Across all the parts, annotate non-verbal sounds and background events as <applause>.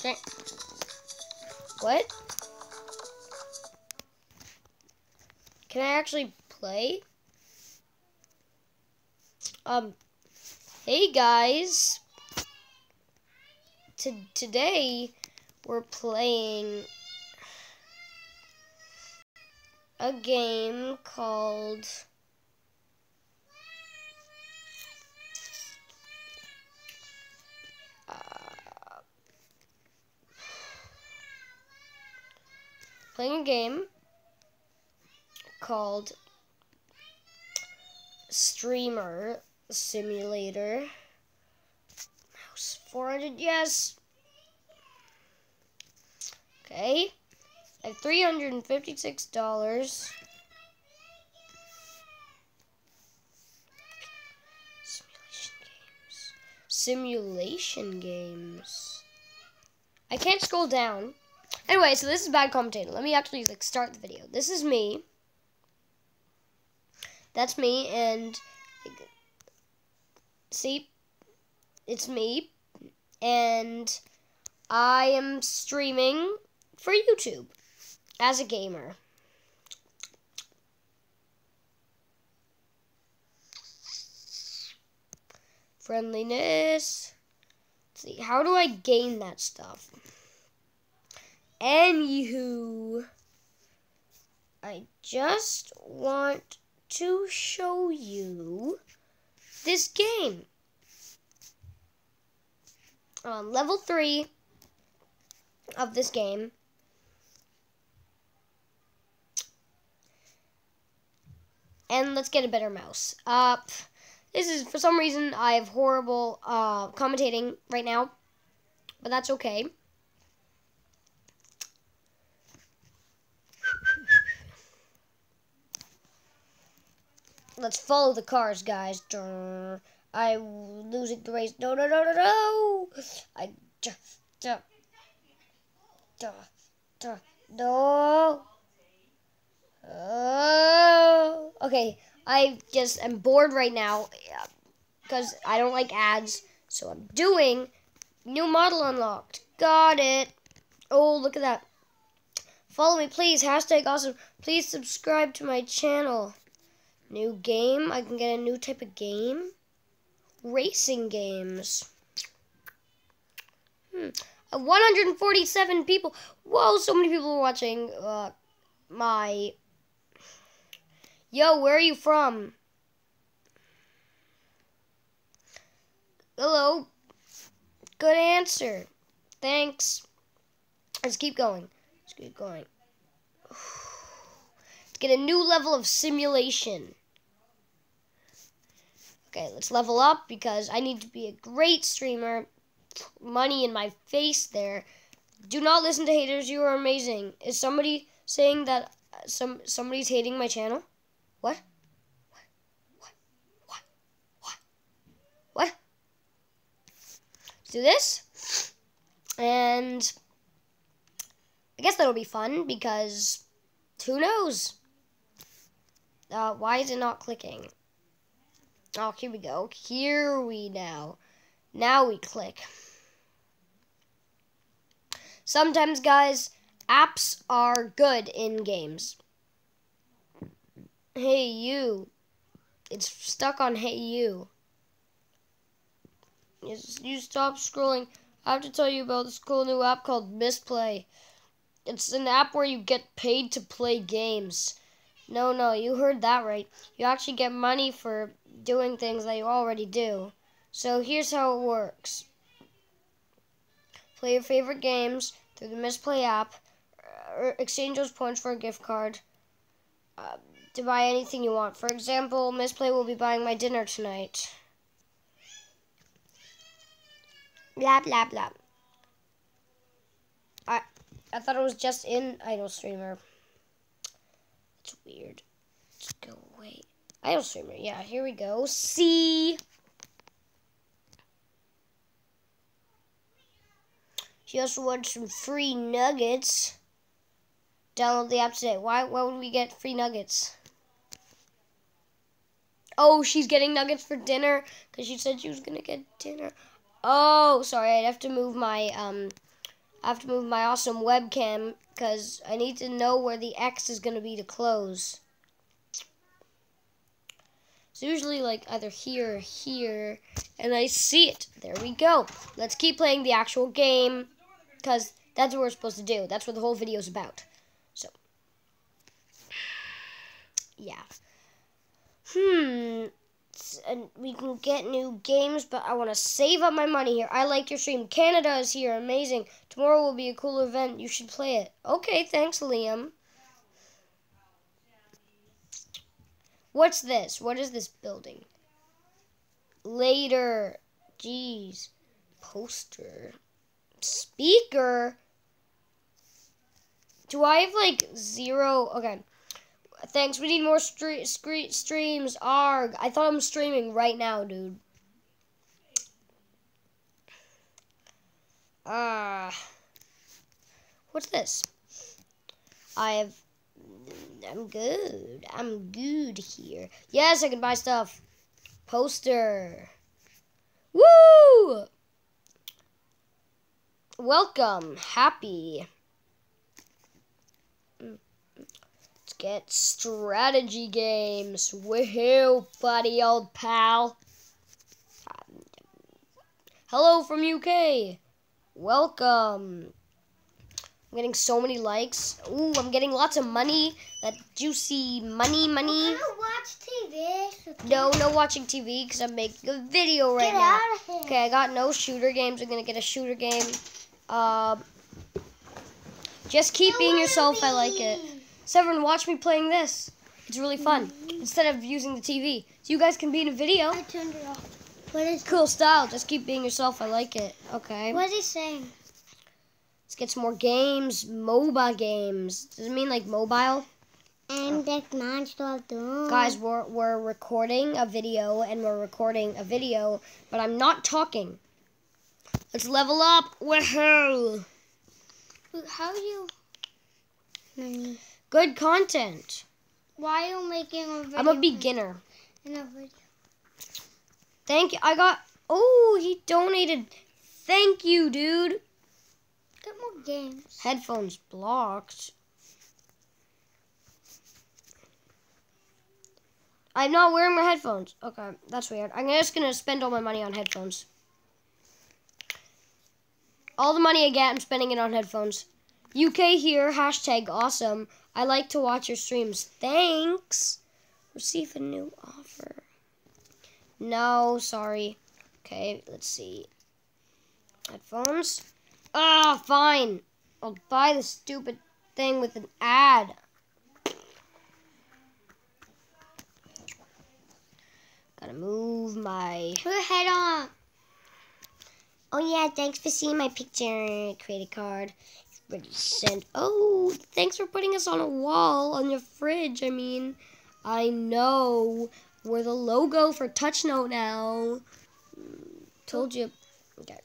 Okay. What? Can I actually play? Um, hey guys. T today we're playing a game called playing a game called Streamer Simulator. Mouse 400, yes. Okay. I have $356. Simulation games. Simulation games. I can't scroll down. Anyway, so this is bad commentating. Let me actually like start the video. This is me. That's me, and see, it's me, and I am streaming for YouTube as a gamer. Friendliness. Let's see, how do I gain that stuff? Anywho, I just want to show you this game. On level 3 of this game, and let's get a better mouse. Uh, this is, for some reason, I have horrible uh, commentating right now, but that's okay. Let's follow the cars, guys. I'm losing the race. No, no, no, no, no. I just, duh, duh, duh, no. Oh. Okay, I just am bored right now because I don't like ads. So I'm doing new model unlocked. Got it. Oh, look at that. Follow me, please. Hashtag awesome. Please subscribe to my channel. New game. I can get a new type of game. Racing games. Hmm. Uh, 147 people. Whoa, so many people are watching uh, my... Yo, where are you from? Hello. Good answer. Thanks. Let's keep going. Let's keep going. Let's <sighs> get a new level of simulation. Okay, let's level up because I need to be a great streamer. Money in my face there. Do not listen to haters. You are amazing. Is somebody saying that some somebody's hating my channel? What? What? What? What? Do this. And I guess that'll be fun because who knows? Uh, why is it not clicking? Oh, here we go. Here we now. Now we click. Sometimes, guys, apps are good in games. Hey, you. It's stuck on Hey, you. You stop scrolling. I have to tell you about this cool new app called Misplay. It's an app where you get paid to play games. No, no, you heard that right. You actually get money for doing things that you already do. So here's how it works. Play your favorite games through the Misplay app, exchange those points for a gift card uh, to buy anything you want. For example, Misplay will be buying my dinner tonight. Blah, blah, blah. I, I thought it was just in Idle Streamer. It's weird. Let's go away. Idle Streamer. Yeah, here we go. See. She also wants some free nuggets. Download the app today. Why, why would we get free nuggets? Oh, she's getting nuggets for dinner because she said she was going to get dinner. Oh, sorry. I'd have to move my, um, I have to move my awesome webcam because I need to know where the X is going to be to close. It's usually like either here or here, and I see it. There we go. Let's keep playing the actual game because that's what we're supposed to do. That's what the whole video is about. So, yeah. Hmm and we can get new games, but I want to save up my money here. I like your stream. Canada is here. Amazing. Tomorrow will be a cool event. You should play it. Okay, thanks, Liam. What's this? What is this building? Later. Jeez. Poster. Speaker. Do I have like zero? Okay. Thanks. We need more stre stre streams. Arg. I thought I'm streaming right now, dude. Uh, what's this? I have. I'm good. I'm good here. Yes, I can buy stuff. Poster. Woo! Welcome. Happy. Let's get strategy games. Woohoo, buddy, old pal. Hello from UK. Welcome. I'm getting so many likes. Ooh, I'm getting lots of money. That juicy money, money. watch TV. No, no watching TV because I'm making a video right Get now. Out of here. Okay, I got no shooter games. I'm gonna get a shooter game. Um, just keep being yourself. I like it. Severin, watch me playing this. It's really fun. Mm-hmm. Instead of using the TV. So you guys can be in a video. I turned it off. What is Cool style. Just keep being yourself. I like it. Okay. What is he saying? Let's get some more games. MOBA games. Does it mean like mobile? And the monster Guys, we're, we're recording a video and we're recording a video, but I'm not talking. Let's level up. Woohoo! How you... Good content. Why are you making a video? I'm a beginner. In a video. Thank you. I got. Oh, he donated. Thank you, dude. Get more games. Headphones blocked. I'm not wearing my headphones. Okay, that's weird. I'm just gonna spend all my money on headphones. All the money I get, I'm spending it on headphones. UK here, hashtag awesome. I like to watch your streams. Thanks. Receive a new offer. No, sorry. Okay, let's see. Headphones. Ah, oh, fine. I'll buy the stupid thing with an ad. Gotta move my... Put your head on. Oh yeah, thanks for seeing my picture. Credit card ready to send. Oh, thanks for putting us on a wall on your fridge. I mean, I know we're the logo for TouchNote now. Told you. Okay.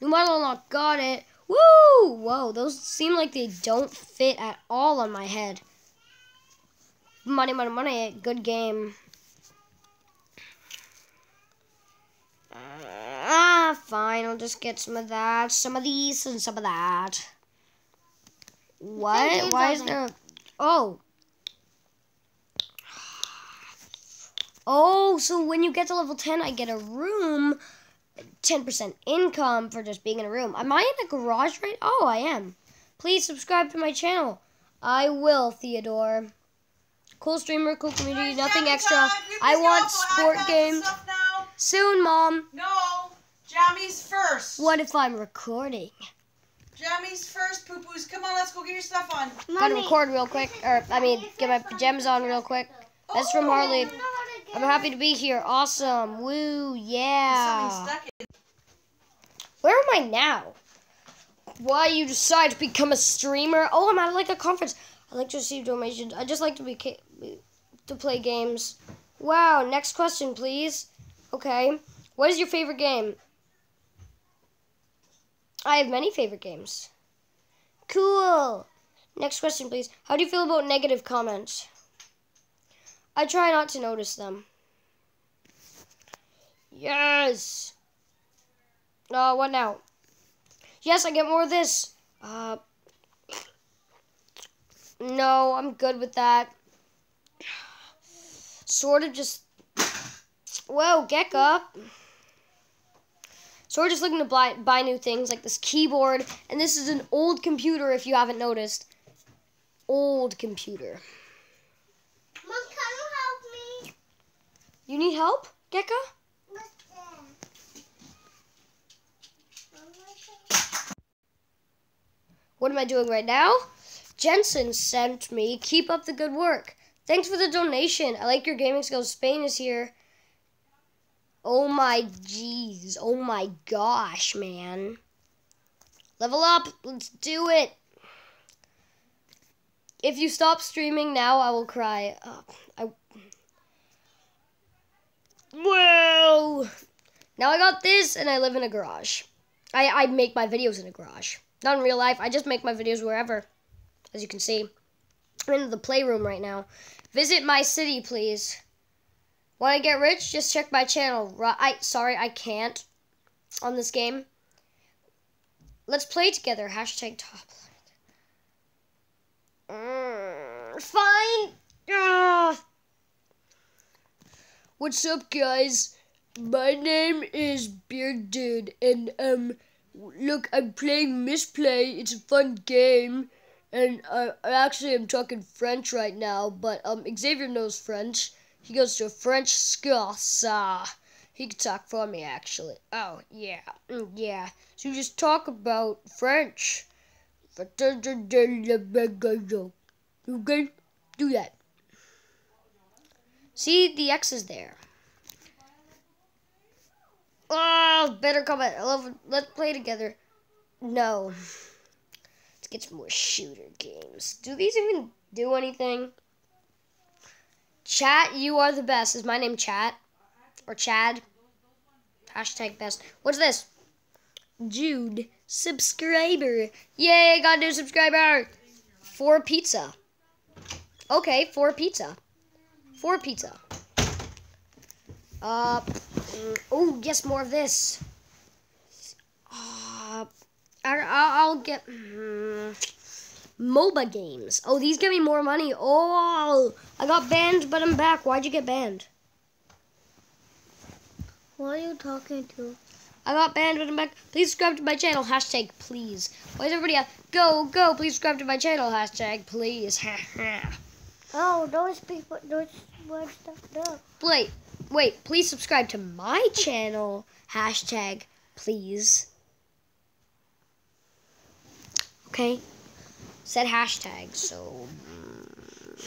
New model unlock. Got it. Woo! Whoa, those seem like they don't fit at all on my head. Money, money, money. Good game. Ah, fine. I'll just get some of that, some of these, and some of that. What? Why is there? Oh. Oh, so when you get to level 10, I get a room, 10% income for just being in a room. Am I in a garage right? Oh, I am. Please subscribe to my channel. I will, Theodore. Cool streamer, cool community, nothing extra. I want sport games. Soon, Mom. No. Jammies first. What if I'm recording? Jammies first, poo poos. Come on, let's go get your stuff on. Gotta record real quick. Or, I mean, get my pajamas on real quick. That's from oh, Harley. I'm happy to be here. Awesome. Woo, yeah. Where am I now? Why you decide to become a streamer? Oh, I'm at like a conference. I like to receive donations. I just like to be to play games. Wow. Next question, please. Okay. What is your favorite game? I have many favorite games. Cool. Next question, please. How do you feel about negative comments? I try not to notice them. Yes. Uh, what now? Yes, I get more of this. Uh, no, I'm good with that. Sort of just. Whoa, Gekka. So we're just looking to buy, buy new things like this keyboard. And this is an old computer if you haven't noticed. Old computer. Mom, can you help me? You need help, Gekka? What am I doing right now? Jensen sent me, keep up the good work. Thanks for the donation. I like your gaming skills. Spain is here. Oh my jeez. Oh my gosh, man. Level up. Let's do it. If you stop streaming now, I will cry. Uh, I... Well, now I got this and I live in a garage. I, I make my videos in a garage. Not in real life. I just make my videos wherever. As you can see. I'm in the playroom right now. Visit my city, please. Want to get rich? Just check my channel. I sorry, I can't on this game. Let's play together. Hashtag top. Mm, fine. Ugh. What's up, guys? My name is Beard Dude, and um, look, I'm playing Misplay. It's a fun game, and I, I actually am talking French right now. But um, Xavier knows French. He goes to a French school, so he can talk for me actually. Oh yeah, mm, yeah. So you just talk about French. Okay, do that. See, the X is there. Oh, better comment. I love. Let's play together. No. Let's get some more shooter games. Do these even do anything? Chat, you are the best. Is my name Chat? Or Chad? Hashtag best. What's this? Jude. Subscriber. Yay, got a new subscriber. For pizza. Okay, for pizza. For pizza. Uh, oh, yes, more of this. Uh, I, will get... Mm, MOBA games. Oh, these give me more money. Oh, I got banned, but I'm back. Why'd you get banned? Who are you talking to? I got banned, but I'm back. Please subscribe to my channel. Hashtag please. Why is everybody out? Go, go. Please subscribe to my channel. Hashtag please. <laughs> oh, those people, those words stuff up. Wait, wait. Please subscribe to my channel. Hashtag please. Okay said hashtag, so mm.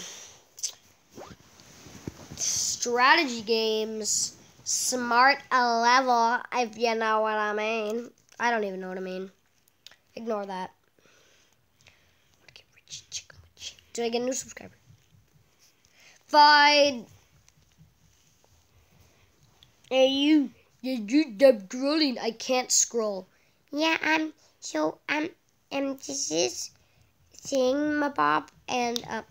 strategy games, smart level, if you know what I mean. I don't even know what I mean. Ignore that. Did I get a new subscriber? Fine. Hey you, you you stop scrolling. I can't scroll. Yeah, um, so um, um, this is seeing my Bob and uh,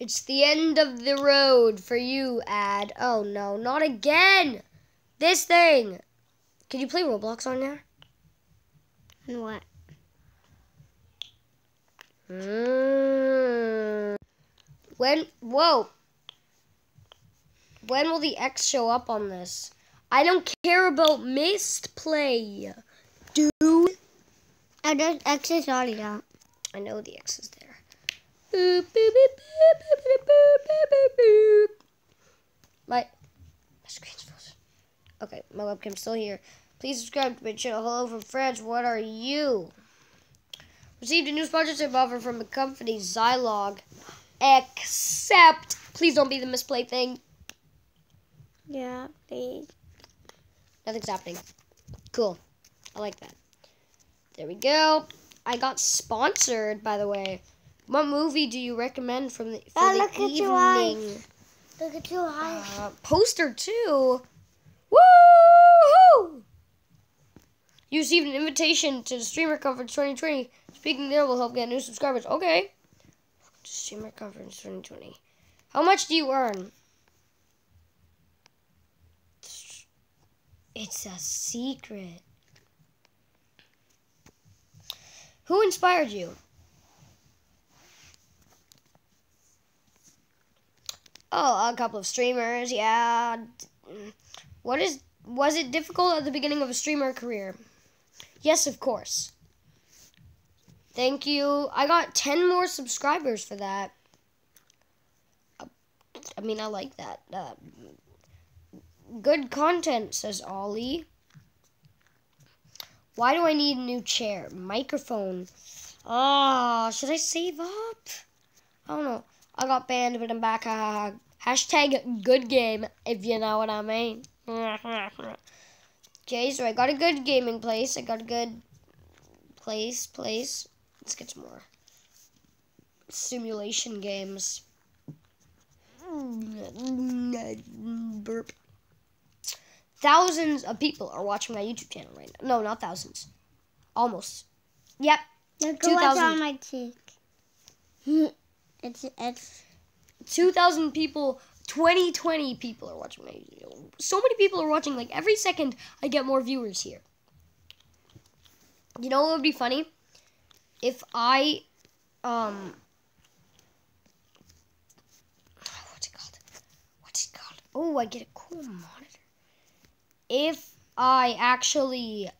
It's the end of the road for you, ad. Oh no, not again! This thing! Can you play Roblox on there? And what? Mm. When, whoa, when will the X show up on this? I don't care about misplay. Dude. Oh, there's X is already out. I know the X is there. Boop, boop, boop, my, my screen's frozen. Okay, my webcam's still here. Please subscribe to my channel. Hello from France. What are you? Received a new sponsorship offer from the company Zilog. Except, please don't be the misplay thing. Yeah, please. Nothing's happening. Cool. I like that. There we go. I got sponsored, by the way. What movie do you recommend from the, for oh, the look evening? At. Look at your eyes. Uh, poster two. Woo! You received an invitation to the Streamer Conference 2020. Speaking there will help get new subscribers. Okay. Streamer Conference 2020. How much do you earn? It's a secret. Who inspired you? Oh, a couple of streamers, yeah. What is was it difficult at the beginning of a streamer career? Yes, of course. Thank you. I got 10 more subscribers for that. I mean, I like that. Uh, good content, says Ollie. Why do I need a new chair? Microphone. Oh, should I save up? I don't know. I got banned, but I'm back. Hashtag good game, if you know what I mean. <laughs> okay, so I got a good gaming place. I got a good place, place. Let's get some more simulation games. Burp. Thousands of people are watching my YouTube channel right now. No, not thousands. Almost. Yep. Watch 2,000. on my cheek. <laughs> It's it's 2,000 people, 2020 people are watching my video. So many people are watching. Like every second, I get more viewers here. You know what would be funny? If I, um, what's it called? What's it called? Oh, I get a cool monitor. If I actually.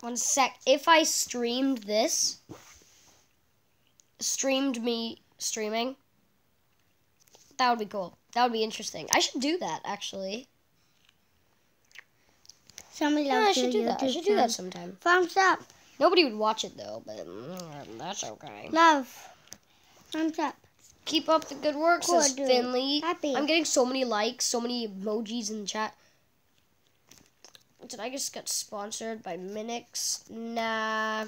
One sec. If I streamed this, streamed me streaming, that would be cool. That would be interesting. I should do that actually. Somebody loves no, I should do that. I should do that sometime. Thumbs up. Nobody would watch it though, but mm, that's okay. Love. Thumbs up. Keep up the good work, cool, says. Finley. Happy. I'm getting so many likes, so many emojis in the chat. Did I just get sponsored by Minix? Nah.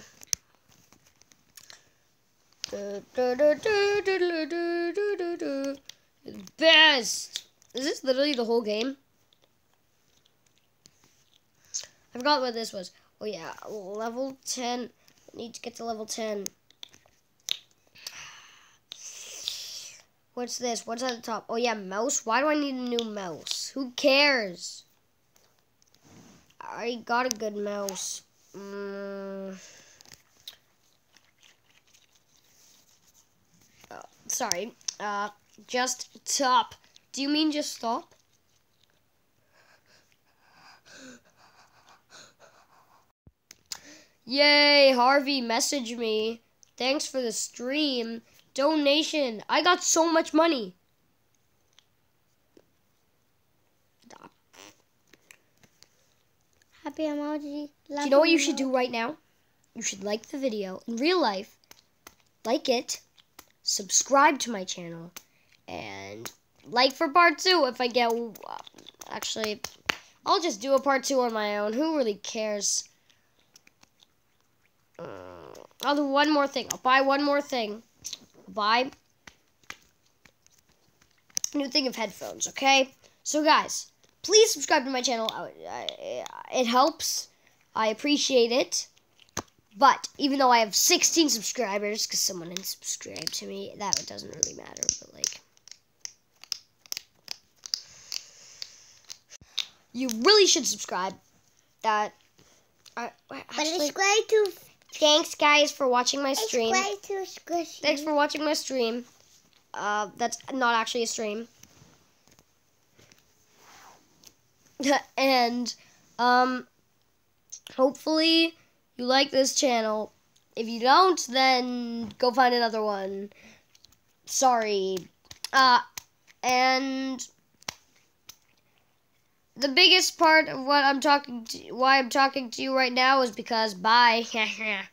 Best. Is this literally the whole game? I forgot what this was. Oh yeah, level ten. I need to get to level ten. What's this? What's at the top? Oh yeah, mouse. Why do I need a new mouse? Who cares? I got a good mouse. Mm. Oh, sorry. Uh, just top. Do you mean just stop? Yay, Harvey, message me. Thanks for the stream. Donation. I got so much money. Stop. Happy emoji. Do you know what you should do right now? You should like the video in real life, like it, subscribe to my channel, and like for part two if I get. Actually, I'll just do a part two on my own. Who really cares? I'll do one more thing. I'll buy one more thing. I'll buy a new thing of headphones. Okay, so guys, please subscribe to my channel. I, I, it helps. I appreciate it. But even though I have 16 subscribers, because someone didn't subscribe to me, that doesn't really matter. But like, you really should subscribe. That. I, I- But actually, it's great to thanks guys for watching my it's stream. Thanks for watching my stream. Uh, that's not actually a stream. <laughs> and um, hopefully you like this channel. If you don't, then go find another one. Sorry. Uh, and the biggest part of what I'm talking to, why I'm talking to you right now is because bye. <laughs>